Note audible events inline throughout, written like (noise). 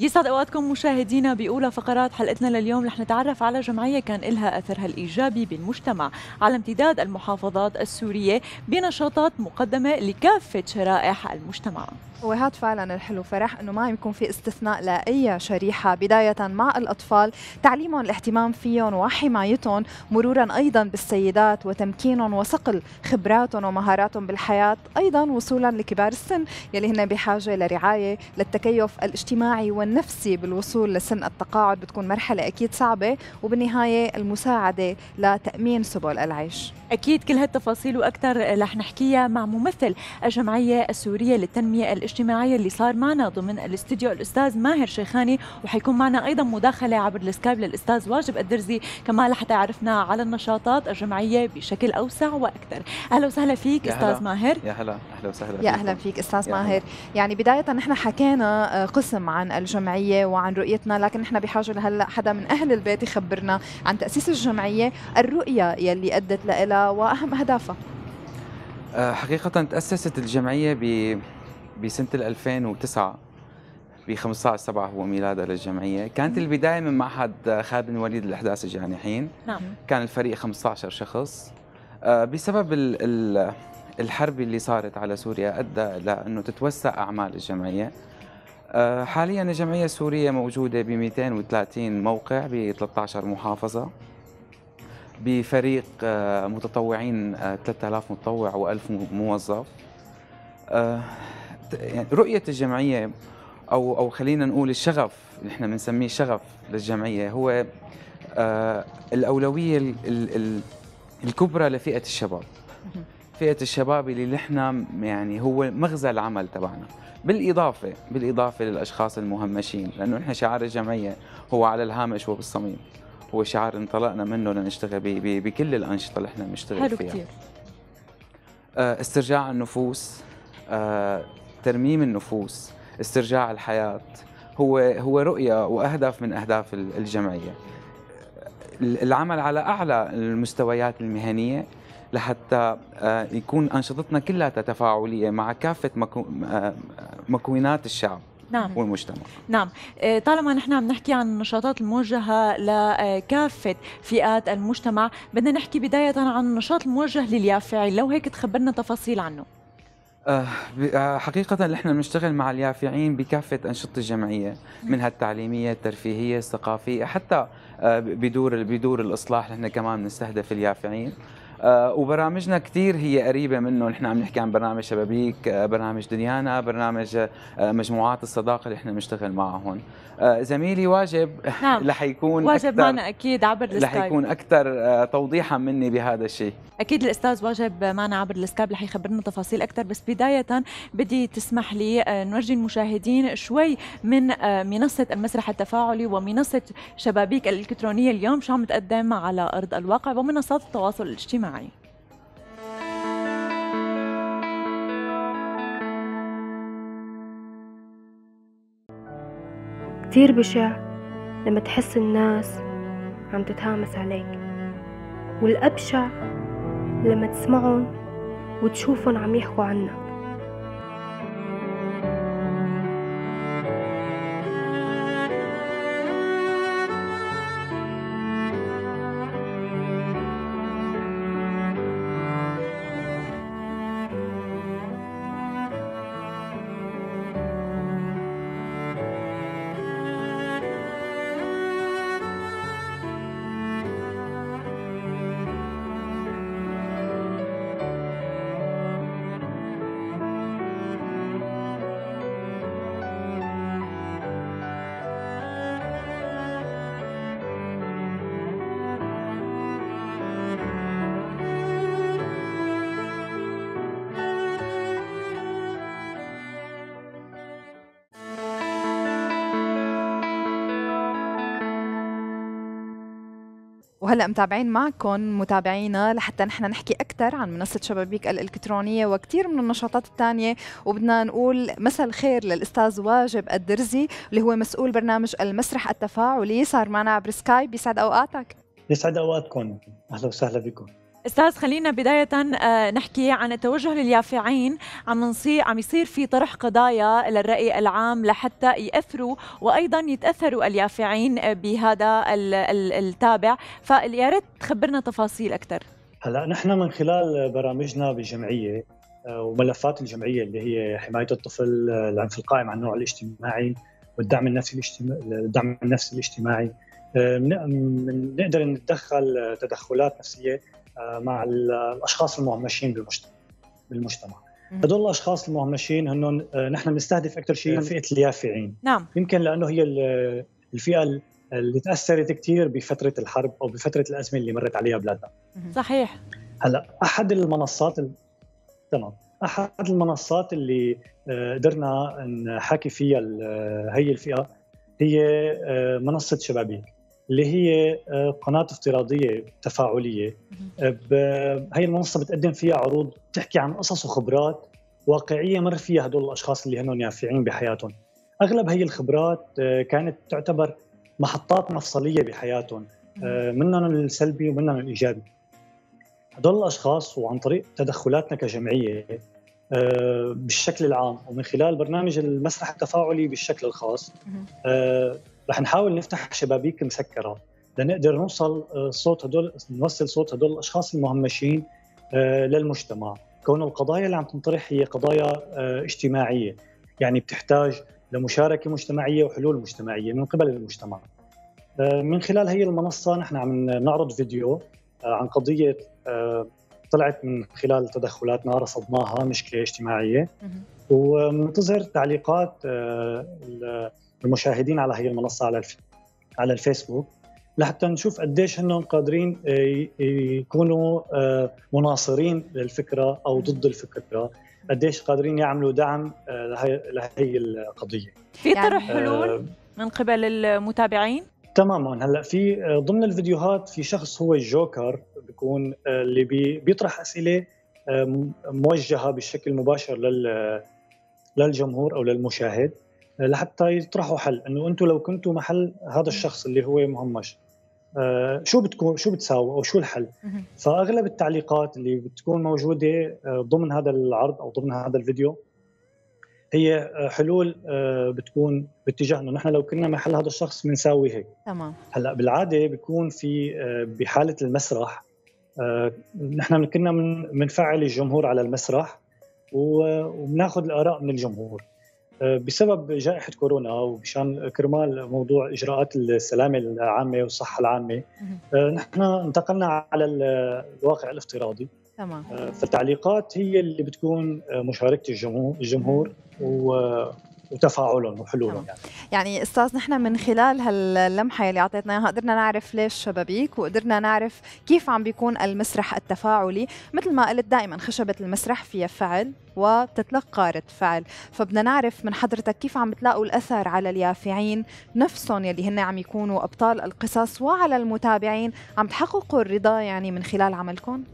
يسعد أوقاتكم مشاهدينا بأولى فقرات حلقتنا لليوم رح نتعرف على جمعية كان لها أثرها الإيجابي بالمجتمع على امتداد المحافظات السورية بنشاطات مقدمة لكافة شرائح المجتمع. وهذا فعلا الحلو فرح إنه ما يكون في استثناء لأي شريحة بداية مع الأطفال تعليمهم الاهتمام فيهم وحمايتهم مرورا أيضا بالسيدات وتمكينهم وصقل خبراتهم ومهاراتهم بالحياة أيضا وصولا لكبار السن يلي هن بحاجة لرعاية للتكيف الاجتماعي والنفسي بالوصول لسن التقاعد بتكون مرحلة أكيد صعبة وبالنهاية المساعدة لتأمين سبل العيش. أكيد كل هالتفاصيل وأكثر رح نحكيها مع ممثل الجمعية السورية للتنمية الاجتماعية اللي صار معنا ضمن الاستوديو الأستاذ ماهر شيخاني وحيكون معنا أيضا مداخلة عبر السكايب للأستاذ واجب الدرزي كمان لحتى يعرفنا على النشاطات الجمعية بشكل أوسع وأكثر. أهلا وسهلا فيك أستاذ هلا. ماهر. يا هلا. أهلا وسهلا يا أهلا فيك أستاذ يا ماهر. هلا. يعني بداية نحن حكينا آه، قسم عن الجمعية وعن رؤيتنا لكن نحن بحاجة لهلا حدا من أهل البيت يخبرنا عن تأسيس الجمعية الرؤية يلي أدت لها وأهم اهدافها آه، حقيقة تأسست الجمعية بسنة 2009 ب 15 7 هو ميلادها للجمعية، كانت البداية من معهد خالد بن وليد للإحداث الجانحين، نعم. كان الفريق 15 شخص. آه، بسبب ال ال الحرب اللي صارت على سوريا أدى إلى أنه تتوسع أعمال الجمعية. آه، حاليا الجمعية السورية موجودة ب 230 موقع ب 13 محافظة. بفريق آه، متطوعين آه، 3000 متطوع و1000 موظف. آه، يعني رؤية الجمعية أو أو خلينا نقول الشغف إحنا بنسميه شغف للجمعية هو آه، الأولوية ال- ال- ال- الكبرى لفئة الشباب. فئة الشباب اللي نحن يعني هو مغزى العمل تبعنا. بالإضافة بالإضافة للأشخاص المهمشين لأنه نحن شعار الجمعية هو على الهامش وبالصميم. هو شعار انطلقنا منه لنشتغل بكل الأنشطة اللي إحنا بنشتغل حلو فيها. كثير آه، استرجاع النفوس آه، ترميم النفوس استرجاع الحياة هو هو رؤية وأهداف من أهداف ال- الجمعية. ال- العمل على أعلى المستويات المهنية لحتى آه، يكون أنشطتنا كلها تفاعلية مع آه، مكونات الشعب. نعم. والمجتمع. نعم. آه، طالما نحن عم نحكي عن النشاطات الموجهة لكافة فئات المجتمع بدنا نحكي بداية عن النشاط الموجه لليافعين. لو هيك تخبرنا تفاصيل عنه. آه، آه، حقيقة نحن بنشتغل مع اليافعين بكافة أنشطة الجمعية منها التعليمية الترفيهية الثقافية حتى آه، بدور بدور الإصلاح نحن كمان بنستهدف اليافعين. آه، وبرامجنا كثير هي قريبة منه. نحن عم نحكي عن برنامج شبابيك آه، برنامج دنيانا برنامج آه، مجموعات الصداقة اللي إحنا بنشتغل معهم آه، زميلي واجب (laughs) نعم. رح يكون واجب معنا أكيد عبر رح السكايب. يكون أكثر آه، توضيحا مني بهذا الشيء. أكيد الأستاذ واجب معنا عبر السكايب رح يخبرنا تفاصيل أكثر. بس بداية بدي تسمح لي آه، نورجي المشاهدين شوي من آه، منصة المسرح التفاعلي ومنصة شبابيك الإلكترونية اليوم شو عم تقدم على أرض الواقع ومنصات التواصل الاجتماعي. كتير بشع لما تحس الناس عم تتهامس عليك. والأبشع لما تسمعهم وتشوفهم عم يحكوا عنك. وهلا متابعين معكم متابعينا لحتى نحن نحكي أكثر عن منصة شبابيك الإلكترونية وكثير من النشاطات الثانية وبدنا نقول مساء الخير للأستاذ واجب الدرزي اللي هو مسؤول برنامج المسرح التفاعلي صار معنا عبر سكايب. يسعد أوقاتك. يسعد أوقاتكم. أهلا وسهلا بكم. أستاذ خلينا بداية آه، نحكي عن التوجه لليافعين. عم نصير عم يصير في طرح قضايا للرأي العام لحتى يأثروا وأيضا يتأثروا اليافعين بهذا التابع. فيا ريت تخبرنا تفاصيل أكثر هلأ نحن من خلال برامجنا بالجمعيه آه، وملفات الجمعية اللي هي حماية الطفل آه، العنف القائم على النوع الاجتماعي والدعم النفسي الدعم النفسي الاجتماعي. نقدر نتدخل تدخلات نفسية مع الأشخاص المهمشين بالمجتمع بالمجتمع. هدول الأشخاص المهمشين هن آه، نحن بنستهدف أكثر شيء فئة اليافعين. نعم. يمكن لأنه هي الفئة اللي تأثرت كثير بفترة الحرب أو بفترة الأزمة اللي مرت عليها بلادنا. صحيح. هلأ أحد المنصات ال... تمام. أحد المنصات اللي آه، قدرنا نحكي فيها هي الفئة هي منصة شبابيك اللي هي آه، قناة افتراضية تفاعلية. هي المنصة بتقدم فيها عروض تحكي عن قصص وخبرات واقعية مر فيها هدول الأشخاص اللي هن يافعين بحياتهم. أغلب هي الخبرات آه، كانت تعتبر محطات مفصلية بحياتهم. آه، منهم السلبي ومنهم الإيجابي. هدول الأشخاص وعن طريق تدخلاتنا كجمعية بالشكل العام ومن خلال برنامج المسرح التفاعلي بالشكل الخاص رح نحاول نفتح شبابيك مسكرة لنقدر نوصل آه، صوت هدول نوصل صوت هدول الأشخاص المهمشين آه، للمجتمع. كون القضايا اللي عم تنطرح هي قضايا آه، اجتماعية. يعني بتحتاج لمشاركة مجتمعية وحلول مجتمعية من قبل المجتمع. من خلال هي المنصة نحن عم نعرض فيديو عن قضية طلعت من خلال تدخلاتنا رصدناها مشكلة اجتماعية. ومنتظر تعليقات المشاهدين على هي المنصة على على الفيسبوك لحتى نشوف قديش هن قادرين آه، يكونوا آه، مناصرين للفكرة أو ضد الفكرة. قديش قادرين يعملوا دعم آه، لهي, لهي القضية. في طرح يعني حلول من قبل المتابعين؟ تماما. هلأ في ضمن الفيديوهات في شخص هو الجوكر بيكون اللي بي بيطرح أسئلة موجهة بشكل مباشر لل للجمهور أو للمشاهد. لحتى يطرحوا حل إنه أنتم لو كنتوا محل هذا الشخص اللي هو مهمش آه شو بتكون شو بتساووا أو شو الحل؟ فأغلب التعليقات اللي بتكون موجودة آه ضمن هذا العرض أو ضمن هذا الفيديو هي آه، حلول بتكون باتجاه إنه نحن لو كنا محل هذا الشخص بنساوي هيك. تمام. هلأ بالعادة بيكون في بحالة المسرح نحن كنا بنفعل الجمهور على المسرح وبناخذ الآراء من الجمهور. بسبب جائحة كورونا ومشان كرمال موضوع إجراءات السلامة العامة والصحة العامة آه، نحن انتقلنا على الواقع الافتراضي. تمام. آه، فالتعليقات هي اللي بتكون مشاركة الجمهور الجمهور وتفاعلهم وحلولهم يعني. يعني أستاذ نحن من خلال هاللمحة اللي أعطيتنا إياها قدرنا نعرف ليش شبابيك وقدرنا نعرف كيف عم بيكون المسرح التفاعلي. مثل ما قلت دائما خشبة المسرح فيها فعل وبتتلقى رد فعل. فبدنا نعرف من حضرتك كيف عم بتلاقوا الأثر على اليافعين نفسهم يلي هن عم يكونوا أبطال القصص وعلى المتابعين. عم تحققوا الرضا يعني من خلال عملكم؟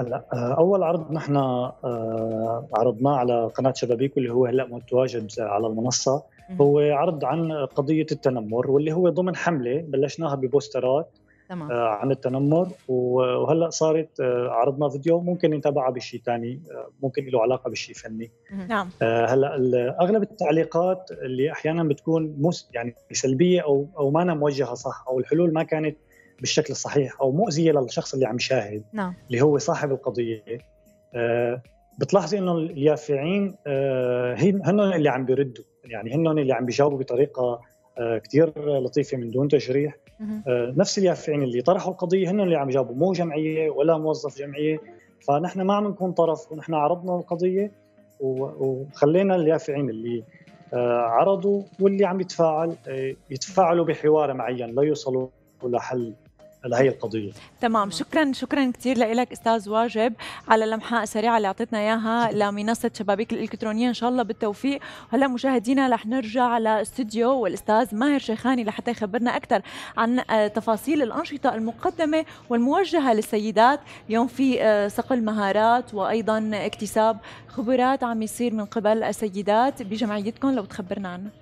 هلا آه، أول عرض نحن آه، عرضناه على قناة شبابيك واللي هو هلا متواجد على المنصة. هو عرض عن قضية التنمر واللي هو ضمن حملة بلشناها ببوسترات تمام. آه، عن التنمر. وهلا صارت عرضنا فيديو ممكن نتابعها بشيء ثاني ممكن له علاقة بشيء فني. نعم. هلا أغلب التعليقات اللي أحيانا بتكون مس يعني سلبية أو أو ما موجهة صح أو الحلول ما كانت بالشكل الصحيح أو مؤذية للشخص اللي عم يشاهد نعم. اللي هو صاحب القضية. آه بتلاحظي انه اليافعين آه هن اللي عم بيردوا. يعني هن اللي عم بيجاوبوا بطريقة آه كثير لطيفة من دون تجريح آه نفس اليافعين اللي طرحوا القضية هن اللي عم يجاوبوا. مو جمعية ولا موظف جمعية. فنحن ما عم نكون طرف ونحن عرضنا القضية. وخلينا اليافعين اللي آه عرضوا واللي عم يتفاعل آه يتفاعلوا بحوار معين لا يوصلوا لحل. لهي القضية. تمام. شكرا شكرا كثير لك أستاذ واجب على اللمحه السريعه اللي اعطيتنا إياها لمنصة شبابيك الإلكترونية. إن شاء الله بالتوفيق. هلا مشاهدينا رح نرجع على استوديو والأستاذ ماهر شيخاني لحتى يخبرنا أكثر عن آه، تفاصيل الأنشطة المقدمة والموجهة للسيدات. اليوم في آه، صقل مهارات وأيضا اكتساب خبرات عم يصير من قبل السيدات. بجمعيتكم لو تخبرنا عنه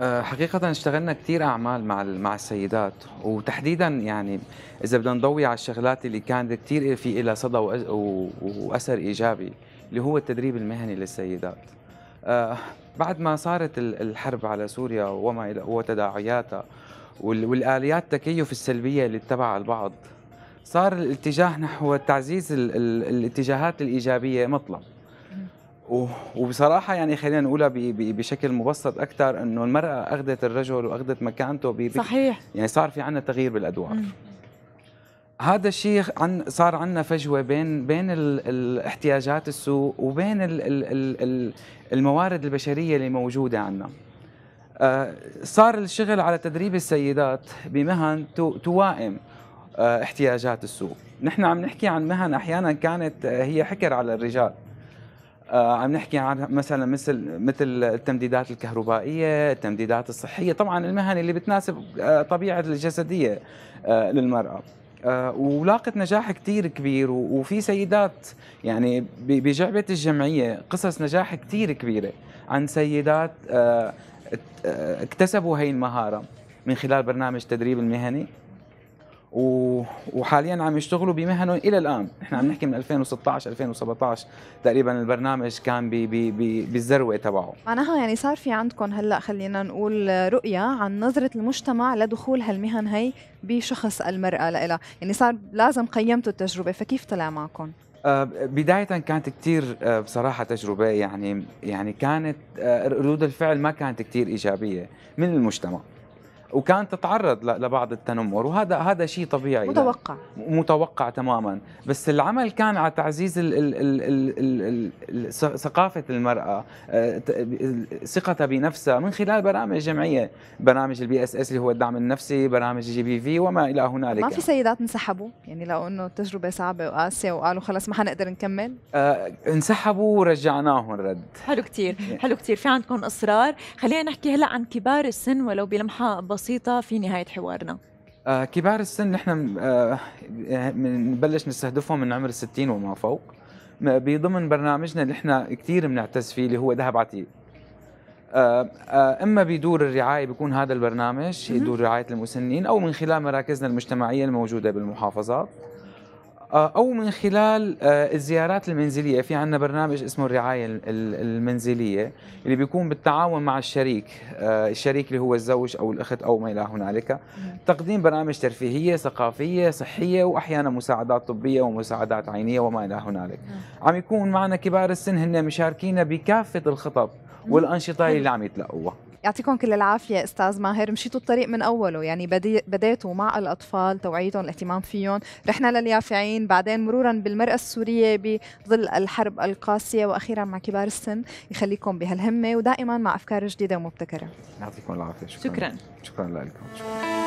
حقيقة اشتغلنا كثير أعمال مع مع السيدات وتحديدا يعني إذا بدنا نضوي على الشغلات اللي كانت كثير في لها صدى وأثر إيجابي اللي هو التدريب المهني للسيدات. آه، بعد ما صارت الحرب على سوريا وما وتداعياتها والآليات التكيف السلبية اللي اتبعها البعض صار الاتجاه نحو تعزيز الاتجاهات الإيجابية مطلب. وبصراحة يعني خلينا نقولها بشكل مبسط أكثر إنه المرأة أخذت الرجل وأخذت مكانته صحيح. يعني صار في عنا تغيير بالأدوار. مم. هذا الشيء عن صار عندنا فجوة بين بين الاحتياجات السوق وبين ال ال ال الموارد البشرية اللي موجودة عندنا آه، صار الشغل على تدريب السيدات بمهن توائم آه، احتياجات السوق نحن عم نحكي عن مهن أحيانا كانت آه، هي حكر على الرجال. عم نحكي عن مثلا مثل مثل التمديدات الكهربائية، التمديدات الصحية، طبعا المهن اللي بتناسب طبيعة الجسدية للمرأة. آه، ولاقت نجاح كتير كبير وفي سيدات يعني بجعبة الجمعية قصص نجاح كتير كبيرة عن سيدات آه، آه، اكتسبوا هاي المهارة من خلال برنامج تدريب المهني وحاليا عم يشتغلوا بمهنهم إلى الآن، نحن عم نحكي من 2016 2017 تقريبا البرنامج كان بي بي بي بالذروة تبعه. معناها يعني صار في عندكم هلأ خلينا نقول رؤية عن نظرة المجتمع لدخول هالمهن هي بشخص المرأة لها، يعني صار لازم قيمتوا التجربة، فكيف طلع معكم؟ آه، بداية كانت كثير آه، بصراحة تجربة. يعني يعني كانت آه، ردود الفعل ما كانت كثير إيجابية من المجتمع. وكانت تتعرض لبعض التنمر وهذا هذا شيء طبيعي. متوقع. متوقع تماما. بس العمل كان على تعزيز ال ال ال ال ثقافة المرأة آه، ثقتها بنفسها من خلال برامج جمعية. برامج ال PSS اللي هو الدعم النفسي برامج ال GBV وما إلى هنالك. ما في سيدات انسحبوا؟ يعني لو إنه التجربه صعبة وقاسية وقالوا خلص ما حنقدر نكمل؟ آه انسحبوا ورجعناهم رد. حلو كثير حلو كثير في عندكم إصرار؟ خلينا نحكي هلا عن كبار السن ولو بلمحة بسيطة في نهاية حوارنا. آه كبار السن نحن آه بنبلش نستهدفهم من عمر الستين وما فوق. بضمن برنامجنا اللي إحنا كثير بنعتز فيه اللي هو ذهب عتيق. آه آه إما بدور الرعاية بيكون هذا البرنامج دور رعاية المسنين أو من خلال مراكزنا المجتمعية الموجودة بالمحافظات. آه، أو من خلال آه، الزيارات المنزلية. في عندنا برنامج اسمه الرعاية المنزلية اللي بيكون بالتعاون مع الشريك آه، الشريك اللي هو الزوج أو الأخت أو ما إلى هنالك. تقديم برامج ترفيهية ثقافية صحية وأحيانا مساعدات طبية ومساعدات عينية وما إلى هنالك. عم يكون معنا كبار السن هن مشاركين بكافة الخطط والأنشطة اللي عم يتلقوها. يعطيكم كل العافية أستاذ ماهر. مشيتوا الطريق من أوله يعني بديتوا مع الأطفال توعيتهم الاهتمام فيهم. رحنا لليافعين بعدين مرورا بالمرأة السورية بظل الحرب القاسية وأخيرا مع كبار السن يخليكم بهالهمة ودائما مع أفكار جديدة ومبتكرة. يعطيكم العافية. شكرا. شكرا, شكرا لكم. شكرا.